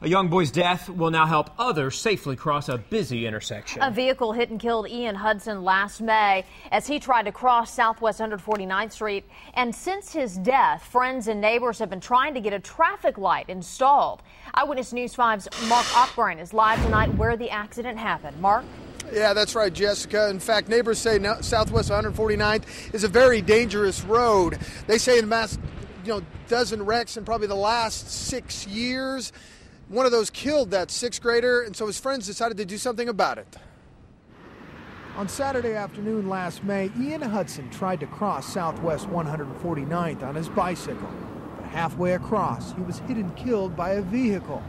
A young boy's death will now help others safely cross a busy intersection. A vehicle hit and killed Ian Hudson last May as he tried to cross Southwest 149th Street. And since his death, friends and neighbors have been trying to get a traffic light installed. Eyewitness News 5's Mark Opgrande is live tonight where the accident happened. Mark? Yeah, that's right, Jessica. In fact, neighbors say Southwest 149th is a very dangerous road. They say in the mass, you know, dozen wrecks in probably the last six years. One of those killed that sixth grader, and so his friends decided to do something about it. On Saturday afternoon last May, Ian Hudson tried to cross Southwest 149th on his bicycle. But halfway across, he was hit and killed by a vehicle.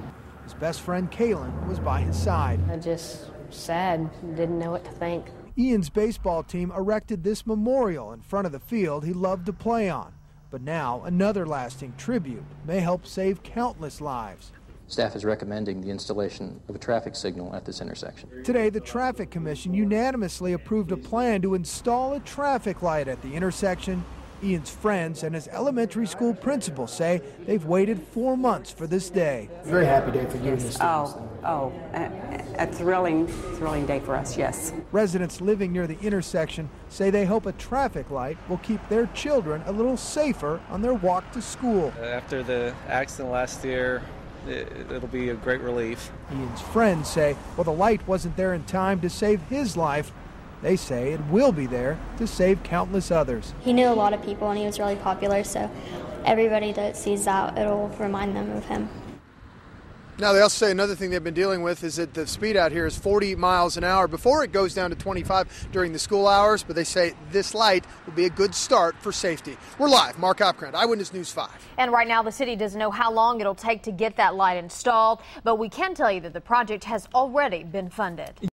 His best friend, Kaylin, was by his side. I just sad. Didn't know what to think. Ian's baseball team erected this memorial in front of the field he loved to play on. But now another lasting tribute may help save countless lives. Staff is recommending the installation of a traffic signal at this intersection. Today, the Traffic Commission unanimously approved a plan to install a traffic light at the intersection Ian's friends and his elementary school principal say they've waited four months for this day. Very happy day for you and the oh, students. Oh, oh, a, a thrilling, thrilling day for us, yes. Residents living near the intersection say they hope a traffic light will keep their children a little safer on their walk to school. Uh, after the accident last year, it'll be a great relief. Ian's friends say, well, the light wasn't there in time to save his life, they say it will be there to save countless others. He knew a lot of people and he was really popular, so everybody that sees that, it'll remind them of him. Now, they also say another thing they've been dealing with is that the speed out here is 40 miles an hour before it goes down to 25 during the school hours, but they say this light will be a good start for safety. We're live. Mark Opgrande, Eyewitness News 5. And right now, the city doesn't know how long it'll take to get that light installed, but we can tell you that the project has already been funded.